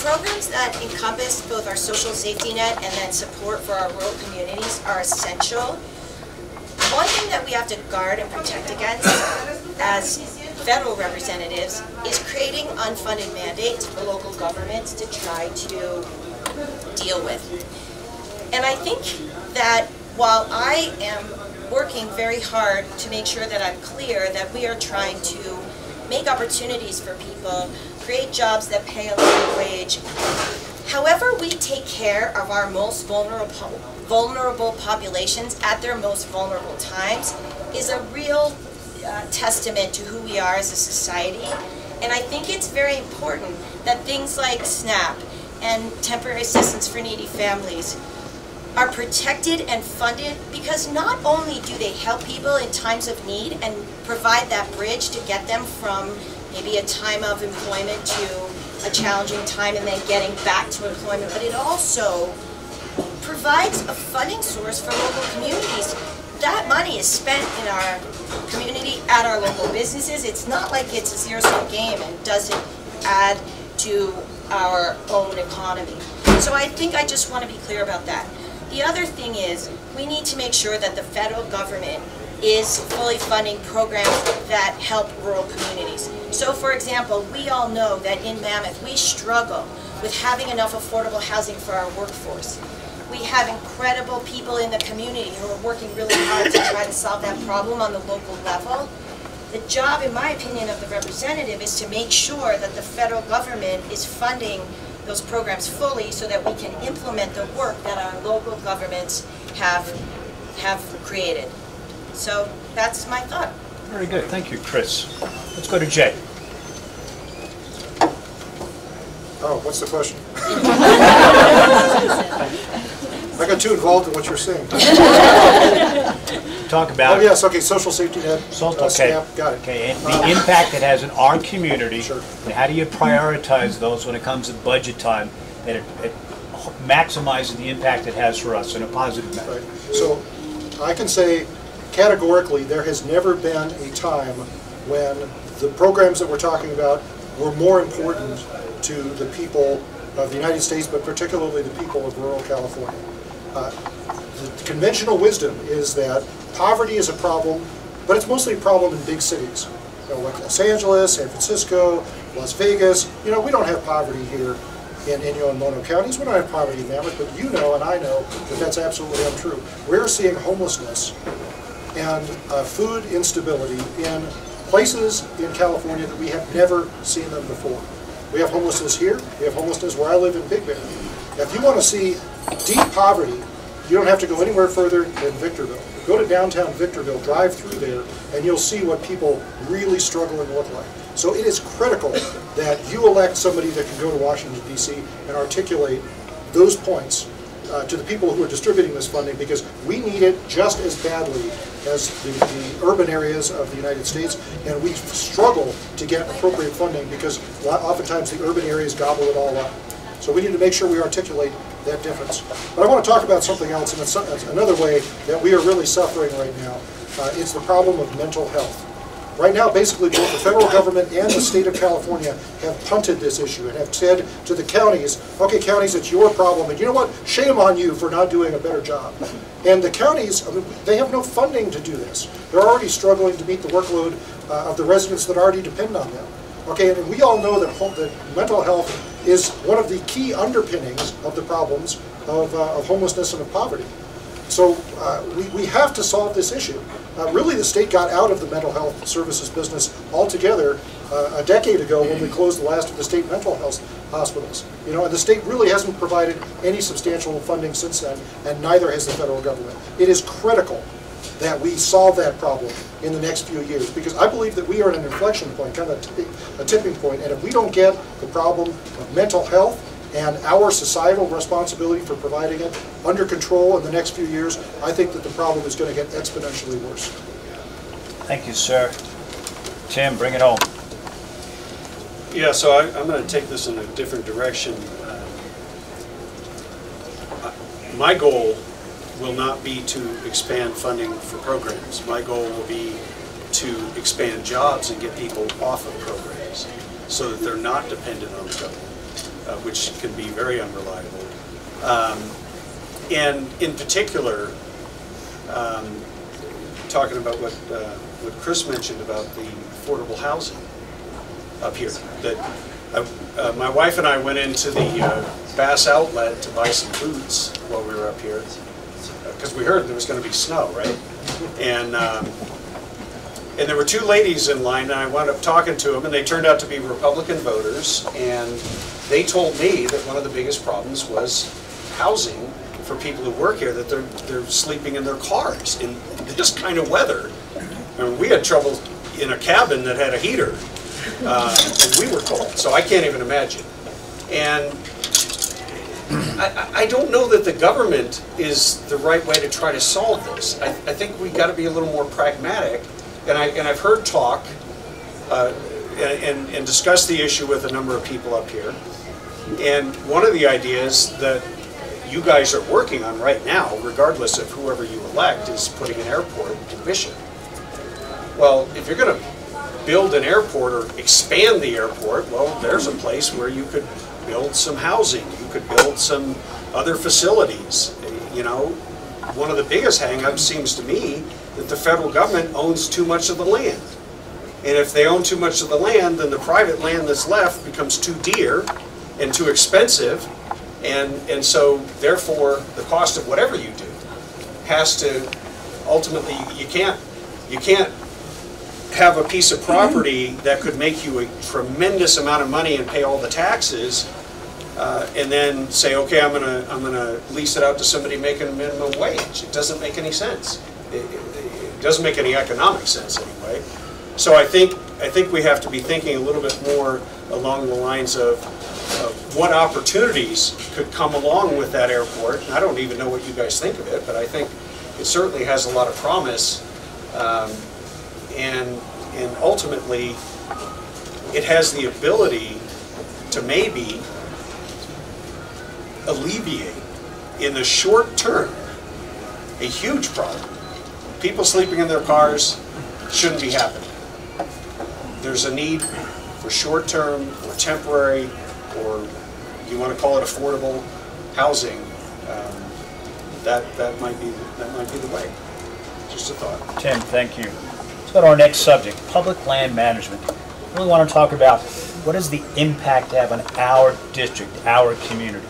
programs that encompass both our social safety net and then support for our rural communities are essential. One thing that we have to guard and protect against as federal representatives is creating unfunded mandates for local governments to try to deal with. And I think that while I am working very hard to make sure that I'm clear that we are trying to make opportunities for people, create jobs that pay a living wage. However we take care of our most vulnerable, vulnerable populations at their most vulnerable times is a real uh, testament to who we are as a society. And I think it's very important that things like SNAP and temporary assistance for needy families are protected and funded because not only do they help people in times of need and provide that bridge to get them from maybe a time of employment to a challenging time and then getting back to employment, but it also provides a funding source for local communities. That money is spent in our community at our local businesses. It's not like it's a zero-sum game and doesn't add to our own economy. So I think I just want to be clear about that. The other thing is, we need to make sure that the federal government is fully funding programs that help rural communities. So for example, we all know that in Mammoth, we struggle with having enough affordable housing for our workforce. We have incredible people in the community who are working really hard to try to solve that problem on the local level. The job, in my opinion, of the representative is to make sure that the federal government is funding those programs fully so that we can implement the work that our local governments have, have created. So that's my thought. Very good, thank you, Chris. Let's go to Jay. Oh, what's the question? I got too involved in what you're saying. Talk about. Oh, yes, okay, social safety net, Social, uh, Okay, SNAP, got it. okay, and the impact it has in our community. Sure. And how do you prioritize those when it comes to budget time, that it it maximizes the impact it has for us in a positive manner? Right, so I can say categorically, there has never been a time when the programs that we're talking about were more important to the people of the United States, but particularly the people of rural California. Uh, The conventional wisdom is that poverty is a problem, but it's mostly a problem in big cities. You know, like Los Angeles, San Francisco, Las Vegas, you know, we don't have poverty here in Inyo and Mono counties. We don't have poverty in Mammoth, but you know and I know that that's absolutely untrue. We're seeing homelessness and uh, food instability in places in California that we have never seen them before. We have homelessness here, we have homelessness where I live in Big Bear. If you want to see deep poverty, you don't have to go anywhere further than Victorville. Go to downtown Victorville, drive through there, and you'll see what people really struggle and look like. So it is critical that you elect somebody that can go to Washington DC and articulate those points uh, to the people who are distributing this funding because we need it just as badly as the, the urban areas of the United States, and we struggle to get appropriate funding because oftentimes the urban areas gobble it all up. So we need to make sure we articulate that difference. But I want to talk about something else, and it's another way that we are really suffering right now. Uh, it's the problem of mental health. Right now, basically, both the federal government and the state of California have punted this issue and have said to the counties, okay, counties, it's your problem, and you know what? Shame on you for not doing a better job. And the counties, I mean, they have no funding to do this. They're already struggling to meet the workload uh, of the residents that already depend on them. Okay, and we all know that, that mental health is one of the key underpinnings of the problems of, uh, of homelessness and of poverty. So uh, we, we have to solve this issue. Uh, really, the state got out of the mental health services business altogether uh, a decade ago when we closed the last of the state mental health hospitals. You know, and the state really hasn't provided any substantial funding since then, and neither has the federal government. It is critical that we solve that problem in the next few years, because I believe that we are at an inflection point, kind of a a tipping point, and if we don't get the problem of mental health and our societal responsibility for providing it under control in the next few years, I think that the problem is going to get exponentially worse. Thank you, sir. Tim, bring it home. Yeah, so I, I'm gonna take this in a different direction. I- My goal will not be to expand funding for programs. My goal will be to expand jobs and get people off of programs so that they're not dependent on the government. Uh, which can be very unreliable. Um, And in particular, um, talking about what, uh, what Chris mentioned about the affordable housing up here, that, uh, uh, my wife and I went into the uh, Bass Outlet to buy some boots while we were up here, because we heard there was gonna be snow, right? And, um, and there were two ladies in line, and I wound up talking to them, and they turned out to be Republican voters, and they told me that one of the biggest problems was housing for people who work here, that they're, they're sleeping in their cars in this kind of weather. I mean, we had trouble in a cabin that had a heater, uh, and we were cold, so I can't even imagine. And I, I don't know that the government is the right way to try to solve this. I, I think we've gotta be a little more pragmatic, and I, and I've heard talk, uh, and- and discussed the issue with a number of people up here. And one of the ideas that you guys are working on right now, regardless of whoever you elect, is putting an airport in Bishop. Well, if you're gonna build an airport or expand the airport, well, there's a place where you could build some housing, you could build some other facilities. You know, one of the biggest hangups seems to me that the federal government owns too much of the land. And if they own too much of the land, then the private land that's left becomes too dear and too expensive. And, and so therefore, the cost of whatever you do has to, ultimately, you can't, you can't have a piece of property that could make you a tremendous amount of money and pay all the taxes, uh, and then say, okay, I'm gonna, I'm gonna lease it out to somebody making minimum wage. It doesn't make any sense. It, it- it doesn't make any economic sense anyway. So I think, I think we have to be thinking a little bit more along the lines of, of what opportunities could come along with that airport. I don't even know what you guys think of it, but I think it certainly has a lot of promise. Um, and, and ultimately, it has the ability to maybe alleviate, in the short term, a huge problem. People sleeping in their cars shouldn't be happening. There's a need for short-term or temporary, or you want to call it affordable housing. Um, That, that might be, that might be the way. Just a thought. Tim, thank you. Let's go to our next subject, public land management. We really want to talk about what is the impact have on our district, our community.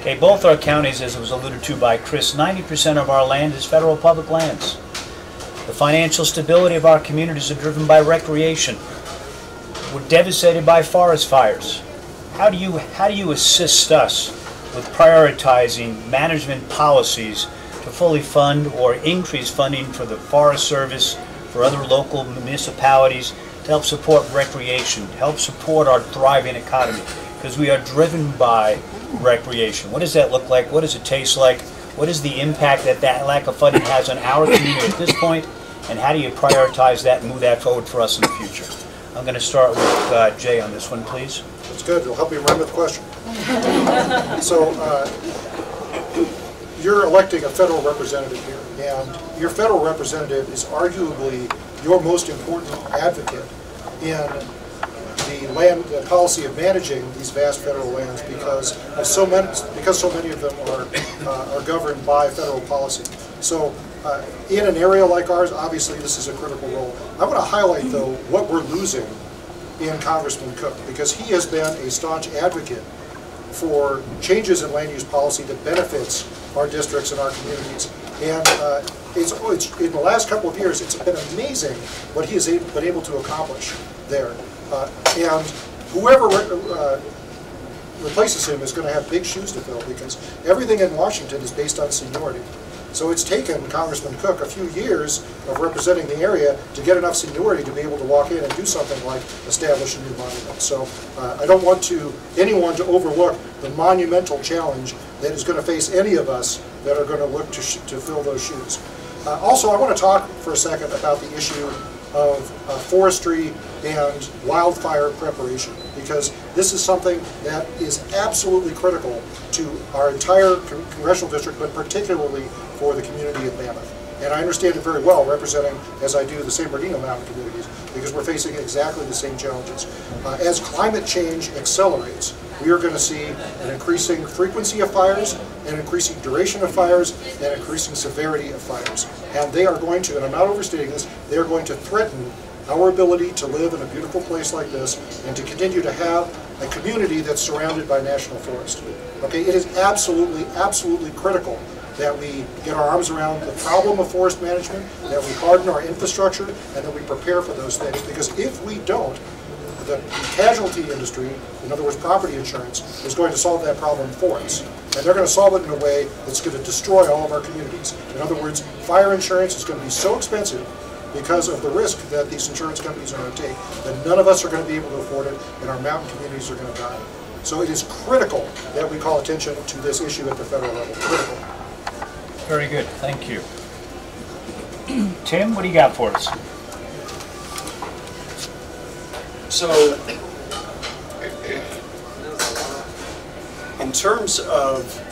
Okay, both our counties, as it was alluded to by Chris, 90% of our land is federal public lands. The financial stability of our communities are driven by recreation. We're devastated by forest fires. How do you, how do you assist us with prioritizing management policies to fully fund or increase funding for the Forest Service, for other local municipalities, to help support recreation, help support our thriving economy? Because we are driven by recreation. What does that look like? What does it taste like? What is the impact that that lack of funding has on our community at this point? And how do you prioritize that and move that forward for us in the future? I'm going to start with uh, Jay on this one, please. That's good, it'll help you remember the question. So, uh, you're electing a federal representative here, and your federal representative is arguably your most important advocate in the land, the policy of managing these vast federal lands because of so many, because so many of them are, uh, are governed by federal policy. So, uh, in an area like ours, obviously, this is a critical role. I want to highlight, though, what we're losing in Congressman Cook, because he has been a staunch advocate for changes in land use policy that benefits our districts and our communities. And uh, it's, it's, in the last couple of years, it's been amazing what he has been able to accomplish there. Uh, And whoever uh, replaces him is going to have big shoes to fill, because everything in Washington is based on seniority. So it's taken Congressman Cook a few years of representing the area to get enough seniority to be able to walk in and do something like establish a new monument. So uh, I don't want to, anyone to overlook the monumental challenge that is going to face any of us that are going to look to, to fill those shoes. Uh, Also, I want to talk for a second about the issue of uh, forestry and wildfire preparation, because this is something that is absolutely critical to our entire con- congressional district, but particularly for the community of Mammoth. And I understand it very well, representing, as I do, the San Bernardino Mountain communities, because we're facing exactly the same challenges. Uh, as climate change accelerates, we are going to see an increasing frequency of fires, an increasing duration of fires, and increasing severity of fires. And they are going to, and I'm not overstating this, they are going to threaten our ability to live in a beautiful place like this and to continue to have a community that's surrounded by national forest. Okay, it is absolutely, absolutely critical that we get our arms around the problem of forest management, that we harden our infrastructure, and that we prepare for those things. Because if we don't, the casualty industry, in other words, property insurance, is going to solve that problem for us. And they're going to solve it in a way that's going to destroy all of our communities. In other words, fire insurance is going to be so expensive because of the risk that these insurance companies are going to take that none of us are going to be able to afford it and our mountain communities are going to die. So it is critical that we call attention to this issue at the federal level. Critical. Very good, thank you. Tim, what do you got for us? So, in terms of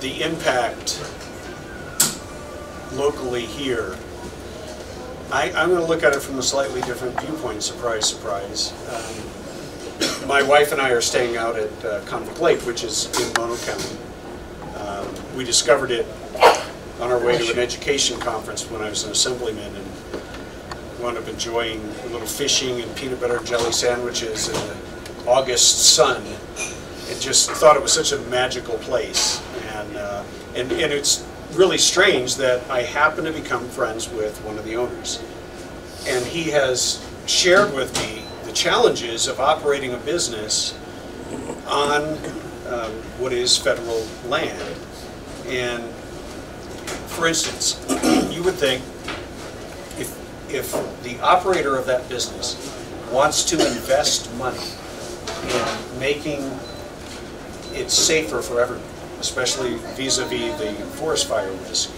the impact locally here, I, I'm going to look at it from a slightly different viewpoint, surprise, surprise. Um, My wife and I are staying out at uh, Convict Lake, which is in Mono County. Um, We discovered it on our way to an education conference when I was an assemblyman, and wound up enjoying a little fishing and peanut butter and jelly sandwiches in the August sun. And just thought it was such a magical place. And, uh, and, and it's really strange that I happen to become friends with one of the owners. And he has shared with me the challenges of operating a business on um, what is federal land. And for instance, you would think if, if the operator of that business wants to invest money in making it safer for everyone, especially vis-à-vis the forest fire risk,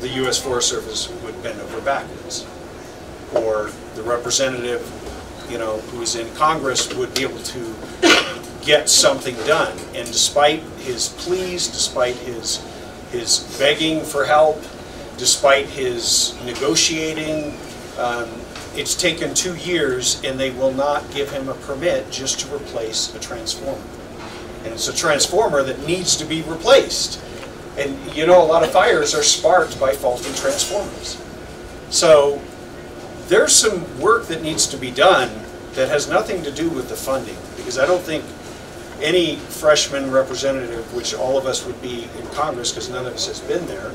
the U.S. Forest Service would bend over backwards. Or the representative, you know, who is in Congress would be able to get something done. And despite his pleas, despite his, his begging for help, despite his negotiating, um, it's taken two years and they will not give him a permit just to replace a transformer. And it's a transformer that needs to be replaced. And you know, a lot of fires are sparked by faulty transformers. So there's some work that needs to be done that has nothing to do with the funding. Because I don't think any freshman representative, which all of us would be in Congress, because none of us has been there,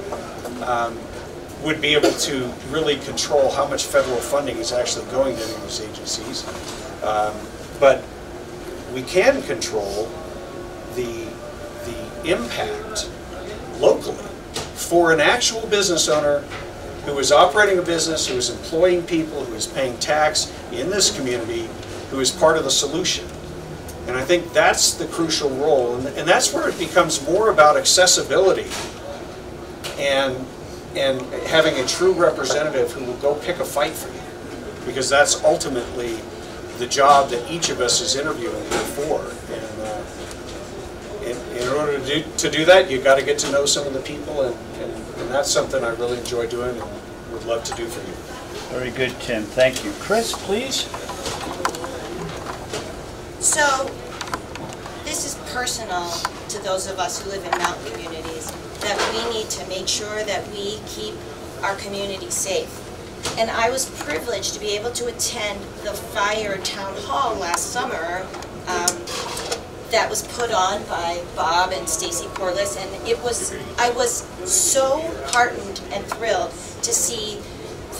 um, would be able to really control how much federal funding is actually going to those agencies. Um, But we can control the, the impact locally for an actual business owner who is operating a business, who is employing people, who is paying tax in this community, who is part of the solution. And I think that's the crucial role, and, and that's where it becomes more about accessibility and, and having a true representative who will go pick a fight for you. Because that's ultimately the job that each of us is interviewing for. And, uh, in, in order to do, to do that, you've got to get to know some of the people, and, and, and that's something I really enjoy doing and would love to do for you. Very good, Tim, thank you. Chris, please? So, this is personal to those of us who live in mountain communities, that we need to make sure that we keep our community safe. And I was privileged to be able to attend the fire town hall last summer um, that was put on by Bob and Stacy Corliss, and it was, I was so heartened and thrilled to see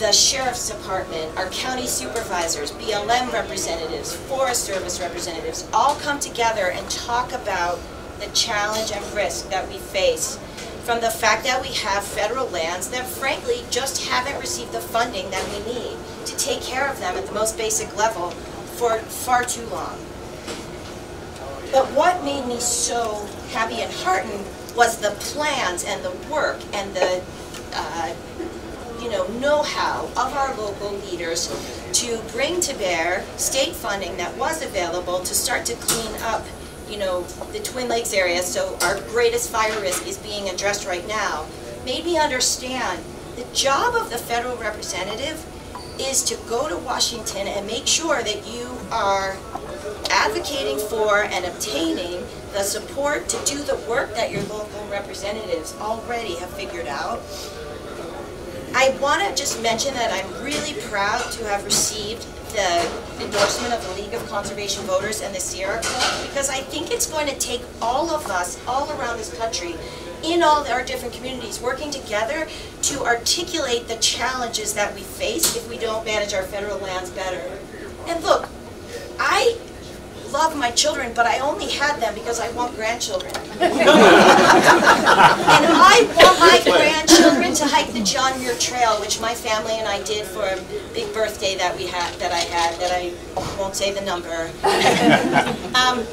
the sheriff's department, our county supervisors, BLM representatives, Forest Service representatives, all come together and talk about the challenge and risk that we face from the fact that we have federal lands that frankly just haven't received the funding that we need to take care of them at the most basic level for far too long. But what made me so happy and heartened was the plans and the work and the uh, you know, know-how of our local leaders to bring to bear state funding that was available to start to clean up, you know, the Twin Lakes area, so our greatest fire risk is being addressed right now, made me understand the job of the federal representative is to go to Washington and make sure that you are advocating for and obtaining the support to do the work that your local representatives already have figured out. I want to just mention that I'm really proud to have received the endorsement of the League of Conservation Voters and the Sierra Club because I think it's going to take all of us, all around this country, in all our different communities, working together to articulate the challenges that we face if we don't manage our federal lands better. And look, I love my children, but I only had them because I want grandchildren. and I want my grandchildren to hike the John Muir Trail, which my family and I did for a big birthday that we had, that I had, that I won't say the number. um,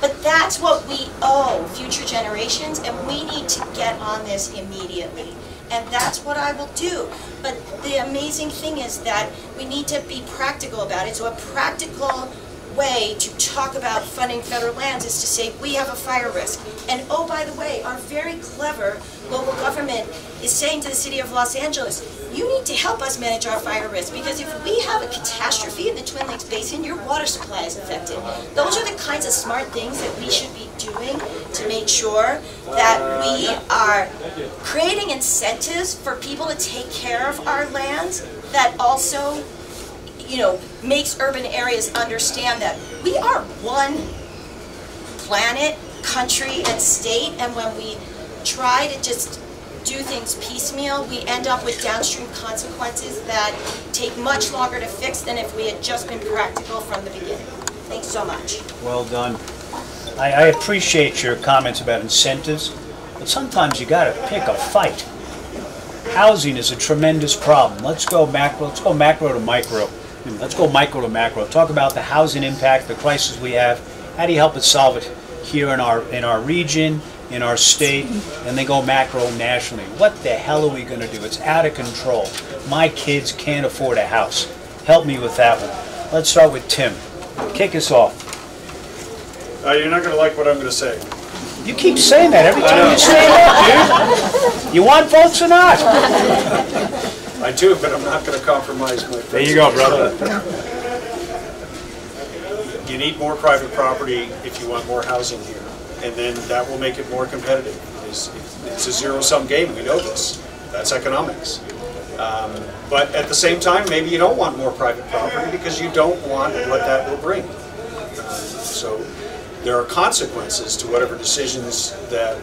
but that's what we owe future generations, and we need to get on this immediately. And that's what I will do. But the amazing thing is that we need to be practical about it. So a practical way to talk about funding federal lands is to say we have a fire risk. And oh, by the way, our very clever local government is saying to the city of Los Angeles, you need to help us manage our fire risk because if we have a catastrophe in the Twin Lakes Basin, your water supply is affected. Those are the kinds of smart things that we should be doing to make sure that we are creating incentives for people to take care of our lands that also you know, makes urban areas understand that we are one planet, country, and state, and when we try to just do things piecemeal, we end up with downstream consequences that take much longer to fix than if we had just been practical from the beginning. Thanks so much. Well done. I, I appreciate your comments about incentives, but sometimes you gotta pick a fight. Housing is a tremendous problem. Let's go macro, let's go macro to micro. Let's go micro to macro. Talk about the housing impact, the crisis we have. How do you help us solve it here in our in our region, in our state, and then go macro nationally? What the hell are we going to do? It's out of control. My kids can't afford a house. Help me with that one. Let's start with Tim. Kick us off. Uh, you're not going to like what I'm going to say. You keep saying that every time you say that, dude. You want votes or not? I do, but I'm not going to compromise my. There you go, brother. You need more private property if you want more housing here, and then that will make it more competitive. It's, it's a zero-sum game, we know this. That's economics. Um, but at the same time, maybe you don't want more private property because you don't want what that will bring. Um, so there are consequences to whatever decisions that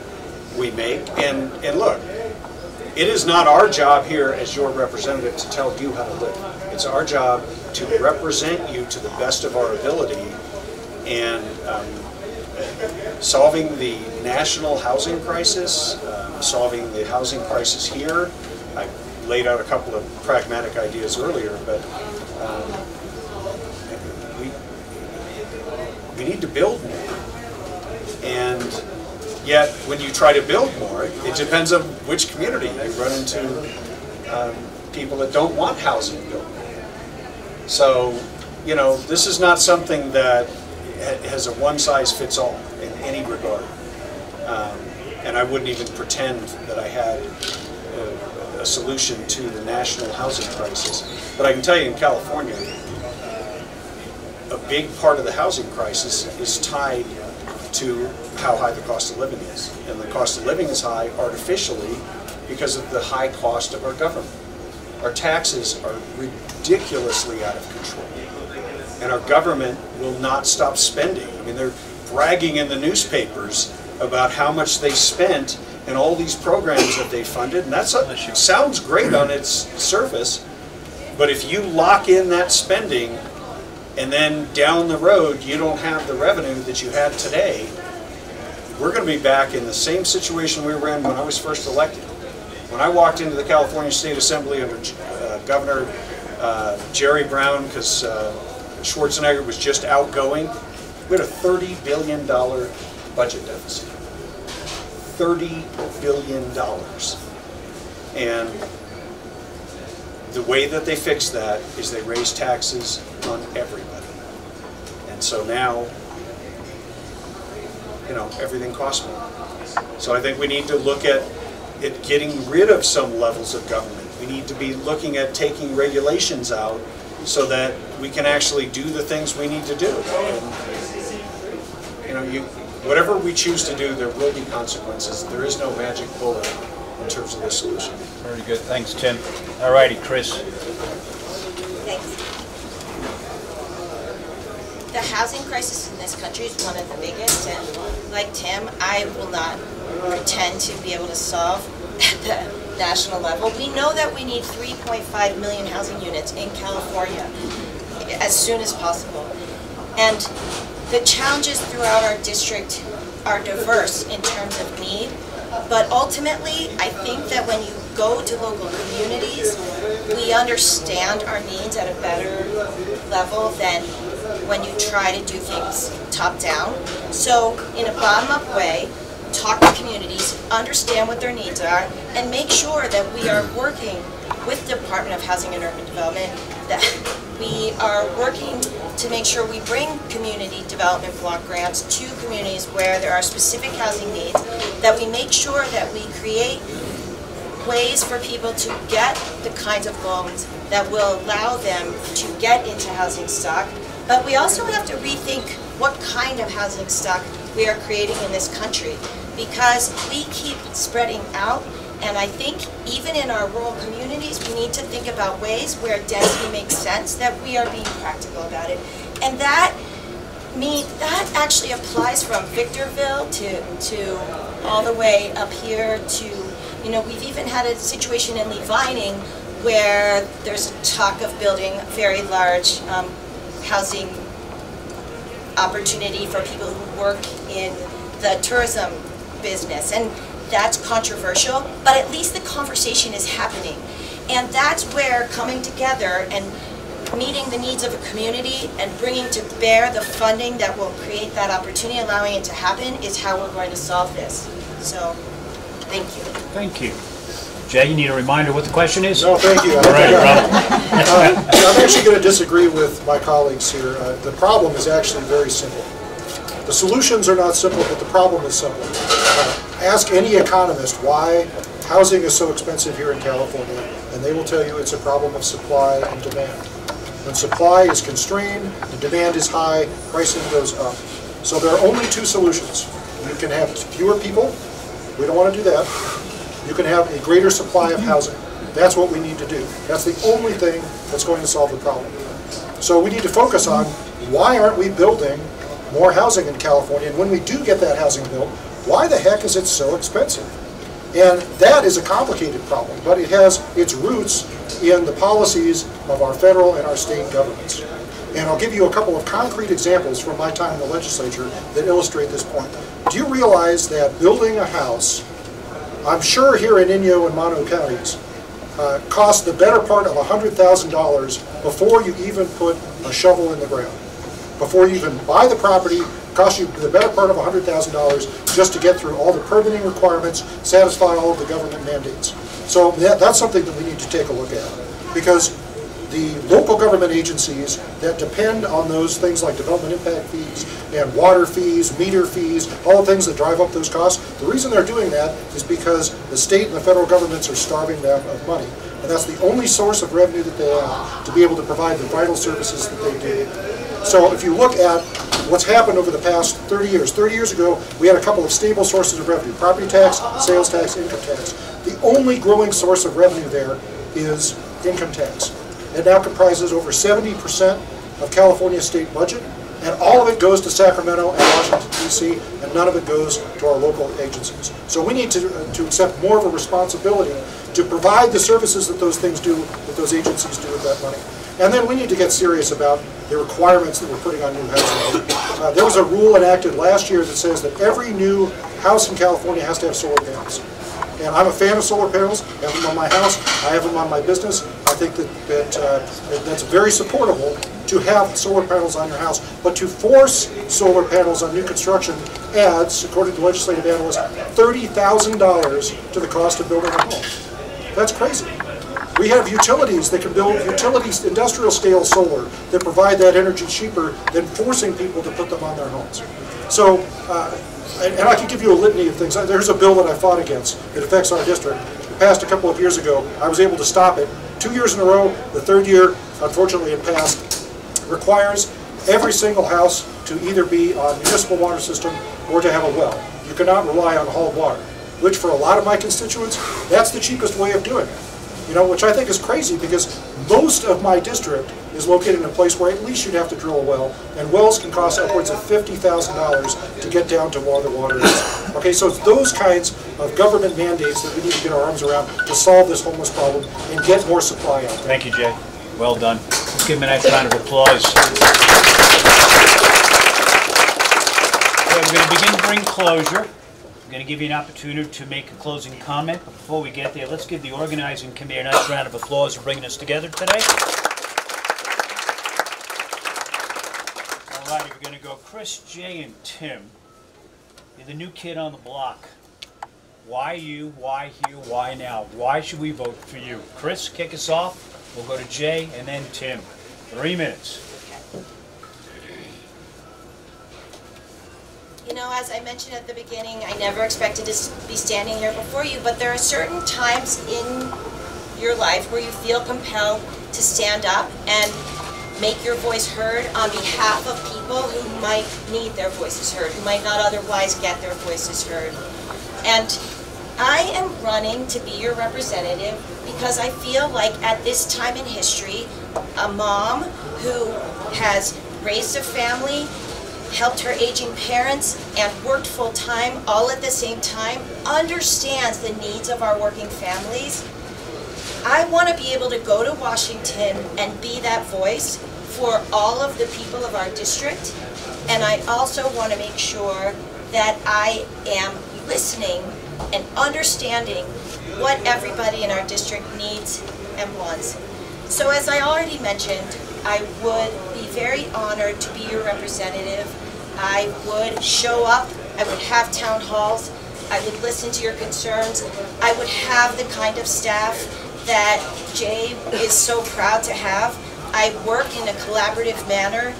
we make. And, and look, it is not our job here as your representative to tell you how to live. It's our job to represent you to the best of our ability and um, solving the national housing crisis, um, solving the housing crisis here. I laid out a couple of pragmatic ideas earlier, but um, we, we need to build more. And Yet, when you try to build more, it depends on which community. You run into um, people that don't want housing built. So, you know, this is not something that has a one-size-fits-all in any regard. Um, and I wouldn't even pretend that I had a, a solution to the national housing crisis. But I can tell you in California, a big part of the housing crisis is tied to how high the cost of living is. And the cost of living is high artificially because of the high cost of our government. Our taxes are ridiculously out of control. And our government will not stop spending. I mean, they're bragging in the newspapers about how much they spent and all these programs that they funded. And that sounds great on its surface. But if you lock in that spending and then down the road you don't have the revenue that you had today, we're going to be back in the same situation we were in when I was first elected. When I walked into the California State Assembly under uh, Governor uh, Jerry Brown, because uh, Schwarzenegger was just outgoing, we had a $30 billion budget deficit. $30 billion. And the way that they fix that is they raise taxes on everybody. And so now you know, everything costs more. So I think we need to look at, at getting rid of some levels of government We need to be looking at taking regulations out so that we can actually do the things we need to do. And, You know, you, whatever we choose to do, there will be consequences. There is no magic bullet in terms of the solution. Very good, thanks, Tim. All righty, Chris. Thanks. The housing crisis in this country is one of the biggest, and like Tim, I will not pretend to be able to solve at the national level. We know that we need 3.5 million housing units in California as soon as possible. And the challenges throughout our district are diverse in terms of need, but ultimately, I think that when you go to local communities, we understand our needs at a better level than when you try to do things top-down. So in a bottom-up way, talk to communities, understand what their needs are, and make sure that we are working with the Department of Housing and Urban Development, that we are working to make sure we bring community development block grants to communities where there are specific housing needs, that we make sure that we create ways for people to get the kinds of loans that will allow them to get into housing stock. But we also have to rethink what kind of housing stock we are creating in this country because we keep spreading out and I think even in our rural communities, we need to think about ways where density makes sense, that we are being practical about it. And that mean, that actually applies from Victorville to, to all the way up here to, you know, we've even had a situation in Lee Vining where there's talk of building very large um, housing opportunity for people who work in the tourism business. And that's controversial, but at least the conversation is happening. And that's where coming together and meeting the needs of a community and bringing to bear the funding that will create that opportunity, allowing it to happen, is how we're going to solve this. So, thank you. Thank you. Jay, you need a reminder what the question is? No, thank you. All right, Uh, I'm actually going to disagree with my colleagues here. Uh, The problem is actually very simple. The solutions are not simple, but the problem is simple. Uh, Ask any economist why housing is so expensive here in California, and they will tell you it's a problem of supply and demand. When supply is constrained, the demand is high, pricing goes up. So there are only two solutions. You can have fewer people, we don't want to do that. You can have a greater supply of housing. That's what we need to do. That's the only thing that's going to solve the problem. So we need to focus on why aren't we building more housing in California? And when we do get that housing built, why the heck is it so expensive? And that is a complicated problem, but it has its roots in the policies of our federal and our state governments. And I'll give you a couple of concrete examples from my time in the legislature that illustrate this point. Do you realize that building a house, I'm sure here in Inyo and Mono counties, uh, cost the better part of $100,000 before you even put a shovel in the ground? Before you even buy the property, cost you the better part of $100,000 just to get through all the permitting requirements, satisfy all of the government mandates. So that, that's something that we need to take a look at. Because the local government agencies that depend on those things like development impact fees and water fees, meter fees, all the things that drive up those costs, the reason they're doing that is because the state and the federal governments are starving them of money. And that's the only source of revenue that they have to be able to provide the vital services that they do. So if you look at what's happened over the past 30 years, 30 years ago, we had a couple of stable sources of revenue, property tax, sales tax, income tax. The only growing source of revenue there is income tax. It now comprises over 70% of California's state budget, and all of it goes to Sacramento and Washington DC, and none of it goes to our local agencies. So we need to, uh, to accept more of a responsibility to provide the services that those things do, that those agencies do with that money. And then we need to get serious about the requirements that we're putting on new housing. Uh, there was a rule enacted last year that says that every new house in California has to have solar panels. And I'm a fan of solar panels. I have them on my house. I have them on my business. Think that, that uh, that's very supportable to have solar panels on your house. But to force solar panels on new construction adds, according to legislative analysts, $30,000 to the cost of building a home. That's crazy. We have utilities that can build utilities, industrial scale solar that provide that energy cheaper than forcing people to put them on their homes. So, uh, and and I can give you a litany of things. There's a bill that I fought against that affects our district. It passed a couple of years ago, I was able to stop it. Two years in a row, the third year, unfortunately, it passed, requires every single house to either be on municipal water system or to have a well. You cannot rely on hauled water, which for a lot of my constituents, that's the cheapest way of doing it. You know, which I think is crazy because most of my district is located in a place where at least you'd have to drill a well, and wells can cost upwards of $50,000 to get down to where the water is. Okay, so it's those kinds of government mandates that we need to get our arms around to solve this homeless problem and get more supply out there. Thank you, Jay. Well done. Let's give him a nice round of applause. Okay, we're going to begin to bring closure. I'm going to give you an opportunity to make a closing comment. Before we get there, let's give the organizing committee a nice round of applause for bringing us together today. All right, we're going to go Chris, Jay, and Tim. You're the new kid on the block. Why you? Why here? Why now? Why should we vote for you? Chris, kick us off. We'll go to Jay and then Tim. Three minutes. You know, as I mentioned at the beginning, I never expected to be standing here before you, but there are certain times in your life where you feel compelled to stand up and make your voice heard on behalf of people who might need their voices heard, who might not otherwise get their voices heard. And I am running to be your representative because I feel like at this time in history, a mom who has raised a family, helped her aging parents, and worked full-time all at the same time, understands the needs of our working families. I want to be able to go to Washington and be that voice for all of the people of our district. And I also want to make sure that I am listening and understanding what everybody in our district needs and wants. So as I already mentioned, I would be very honored to be your representative. I would show up, I would have town halls, I would listen to your concerns, I would have the kind of staff that Jay is so proud to have. I work in a collaborative manner.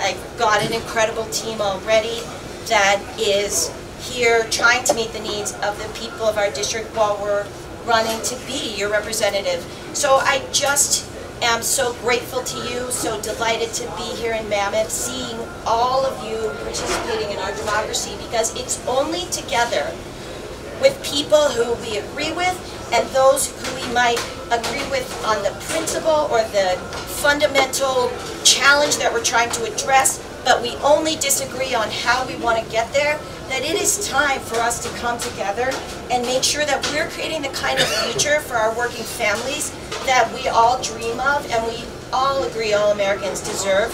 I've got an incredible team already that is here trying to meet the needs of the people of our district while we're running to be your representative. So I just am so grateful to you, so delighted to be here in Mammoth, seeing all of you participating in our democracy because it's only together with people who we agree with and those who we might agree with on the principle or the fundamental challenge that we're trying to address, but we only disagree on how we want to get there, that it is time for us to come together and make sure that we're creating the kind of future for our working families that we all dream of and we all agree all Americans deserve.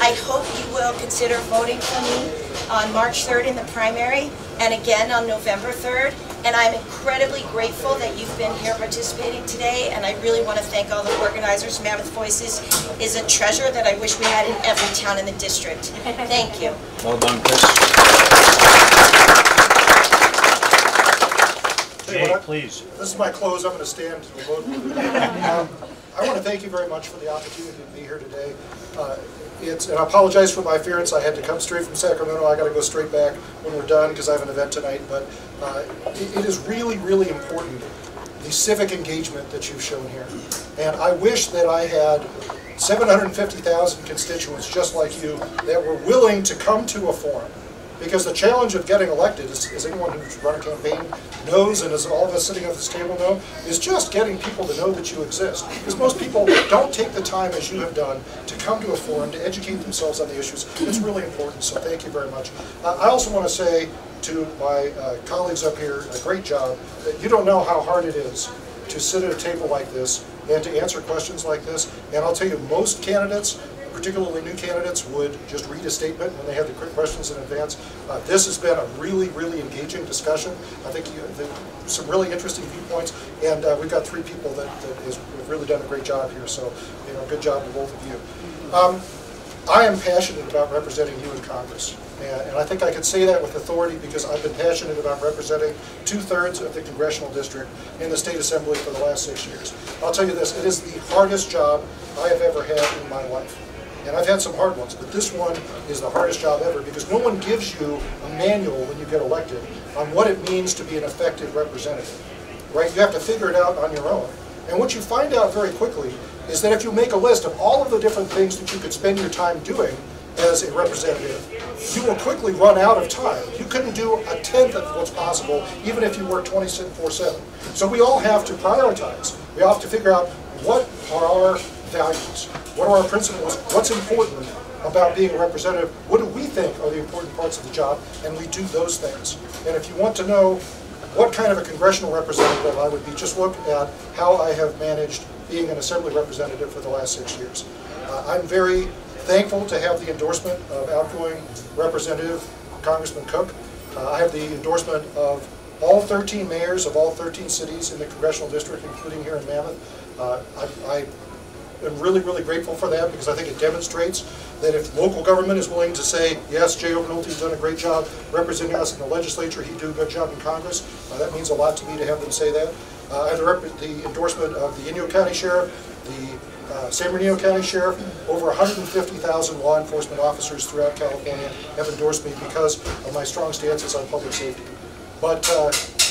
I hope you will consider voting for me on March 3rd in the primary and again on November 3rd. And I'm incredibly grateful that you've been here participating today, and I really want to thank all the organizers. Mammoth Voices is a treasure that I wish we had in every town in the district. Thank you. Well done, Chris. Jay, what, please. This is my close, I'm going to stand to vote. Um, I want to thank you very much for the opportunity to be here today. Uh, It's, and I apologize for my appearance, I had to come straight from Sacramento, I got to go straight back when we're done because I have an event tonight, but uh, it it is really, really important, the civic engagement that you've shown here. And I wish that I had 750,000 constituents just like you that were willing to come to a forum. Because the challenge of getting elected, as, as anyone who's run a campaign knows, and as all of us sitting at this table know, is just getting people to know that you exist. Because most people don't take the time, as you have done, to come to a forum, to educate themselves on the issues. It's really important, so thank you very much. Uh, I also want to say to my uh, colleagues up here, a great job. You don't know how hard it is to sit at a table like this and to answer questions like this. And I'll tell you, most candidates, particularly new candidates, would just read a statement when they have the quick questions in advance. Uh, This has been a really, really engaging discussion. I think you, the- some really interesting viewpoints, and uh, we've got three people that have really done a great job here, so, you know, good job to both of you. Um, I am passionate about representing you in Congress, and and I think I can say that with authority because I've been passionate about representing two-thirds of the congressional district in the state assembly for the last six years. I'll tell you this, it is the hardest job I have ever had in my life. And I've had some hard ones, but this one is the hardest job ever because no one gives you a manual when you get elected on what it means to be an effective representative. right? You have to figure it out on your own. And what you find out very quickly is that if you make a list of all of the different things that you could spend your time doing as a representative, you will quickly run out of time. You couldn't do a tenth of what's possible, even if you work 24/7. So we all have to prioritize. We all have to figure out what are our values, what are our principles, what's important about being a representative, what do we think are the important parts of the job, and we do those things. And if you want to know what kind of a congressional representative I would be, just look at how I have managed being an assembly representative for the last six years. Uh, I'm very thankful to have the endorsement of outgoing Representative Congressman Cook. Uh, I have the endorsement of all 13 mayors of all 13 cities in the congressional district, including here in Mammoth. Uh, I, I am really, really grateful for that because I think it demonstrates that if local government is willing to say, yes, Jay Obernolte's done a great job representing us in the legislature, he'd do a good job in Congress, uh, that means a lot to me to have them say that. Uh, I have the, endorsement of the Inyo County Sheriff, the uh, San Bernardino County Sheriff, over 150,000 law enforcement officers throughout California have endorsed me because of my strong stances on public safety. But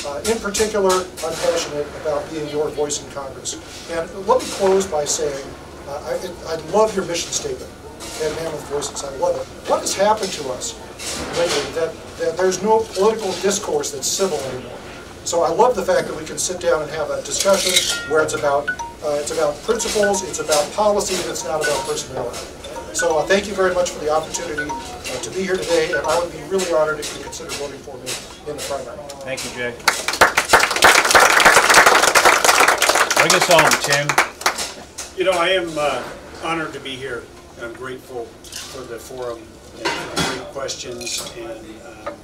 uh, in particular, I'm passionate about being your voice in Congress. And let me close by saying, uh, I, I love your mission statement at Mammoth Voices. I love it. What has happened to us lately that, that there's no political discourse that's civil anymore? So I love the fact that we can sit down and have a discussion where it's about uh, it's about principles, it's about policy, and it's not about personality. So uh, thank you very much for the opportunity uh, to be here today, and I would be really honored if you consider voting for me in the primary. Thank you, Jay. Bring us home, Tim. You know, I am uh, honored to be here, I'm grateful for the forum and for the great questions and um,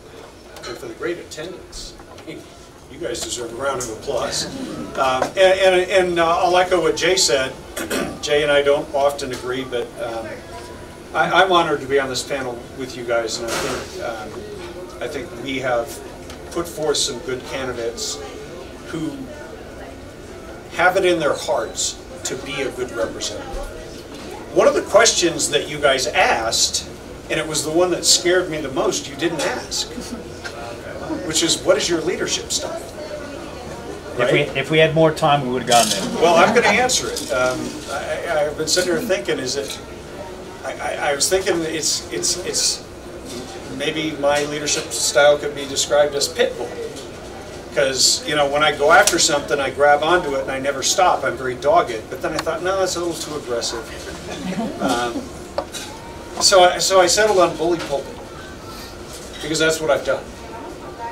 and for the great attendance. You guys deserve a round of applause. Um, And, and- and uh, I'll echo what Jay said. Jay and I don't often agree, but um, I- I'm honored to be on this panel with you guys, and I think, um, I think we have put forth some good candidates who have it in their hearts to be a good representative. One of the questions that you guys asked, and it was the one that scared me the most, you didn't ask, which is, what is your leadership style? If we, if we had more time, we would have gotten there. Well, I'm going to answer it. Um, I, I've been sitting here thinking, is it? I, I, I was thinking it's it's it's maybe my leadership style could be described as pit bull. Because you know, when I go after something, I grab onto it and I never stop. I'm very dogged. But then I thought, no, that's a little too aggressive. Um, so I, so I settled on bully pulpit because that's what I've done.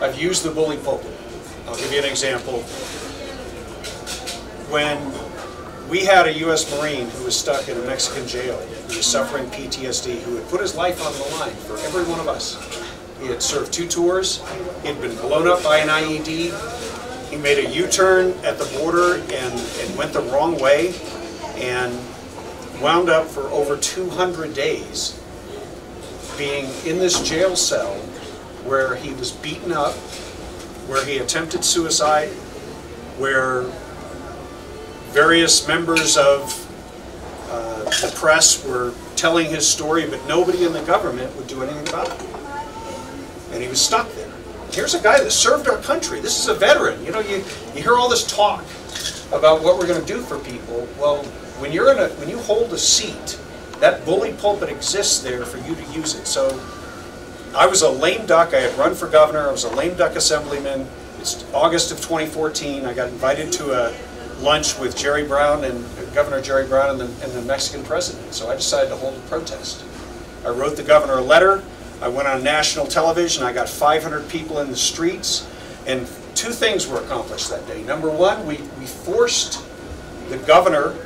I've used the bully pulpit. I'll give you an example when we had a U.S. Marine who was stuck in a Mexican jail, who was suffering PTSD, who had put his life on the line for every one of us. He had served two tours, he had been blown up by an IED, he made a U-turn at the border and, and went the wrong way, and wound up for over 200 days being in this jail cell where he was beaten up, where he attempted suicide, where various members of uh, the press were telling his story, but nobody in the government would do anything about it. And he was stuck there. Here's a guy that served our country. This is a veteran. You know, you, you hear all this talk about what we're going to do for people. Well, when you're in a when you hold a seat, that bully pulpit exists there for you to use it. So I was a lame duck. I had run for governor. I was a lame duck assemblyman. It's August of 2014. I got invited to a lunch with Jerry Brown and Governor Jerry Brown and the, and the Mexican president. So I decided to hold a protest. I wrote the governor a letter. I went on national television. I got 500 people in the streets. And two things were accomplished that day. Number one, we, we forced the governor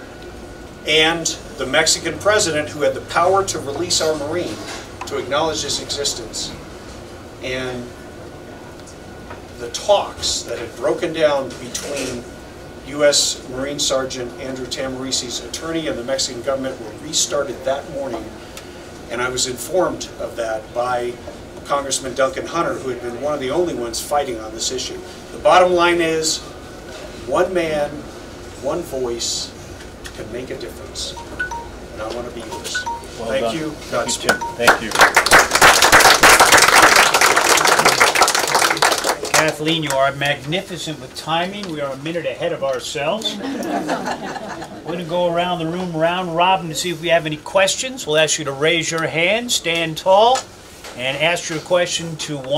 and the Mexican president, who had the power to release our Marine, to acknowledge his existence. And the talks that had broken down between U.S. Marine Sergeant Andrew Tahmooressi's attorney and the Mexican government were restarted that morning. And I was informed of that by Congressman Duncan Hunter, who had been one of the only ones fighting on this issue. The bottom line is, one man, one voice can make a difference. And I want to be yours. Well Thank done. you. Thank you, Godspeed. Thank you. Kathleen, you are magnificent with timing. We are a minute ahead of ourselves. We're going to go around the room, round robin, to see if we have any questions. We'll ask you to raise your hand, stand tall, and ask your question to one.